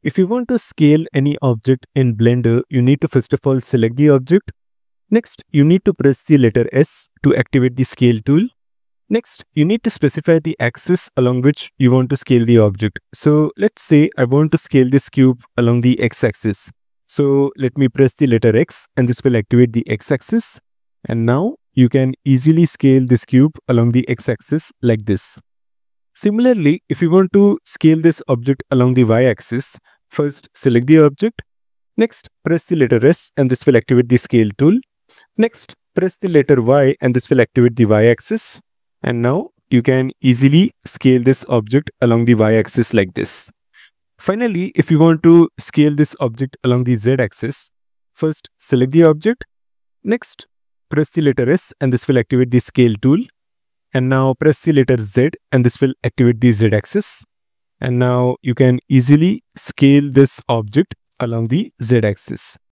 If you want to scale any object in Blender, you need to first of all select the object. Next, you need to press the letter S to activate the scale tool. Next, you need to specify the axis along which you want to scale the object. So let's say I want to scale this cube along the x-axis. So let me press the letter X and this will activate the x-axis. And now you can easily scale this cube along the x-axis like this. Similarly, if you want to scale this object along the y-axis, first select the object. Next, press the letter S and this will activate the scale tool. Next, press the letter Y and this will activate the y-axis. And now you can easily scale this object along the y-axis like this. Finally, if you want to scale this object along the z-axis, first select the object. Next, press the letter S and this will activate the scale tool and now press the letter Z and this will activate the Z axis and now you can easily scale this object along the Z axis.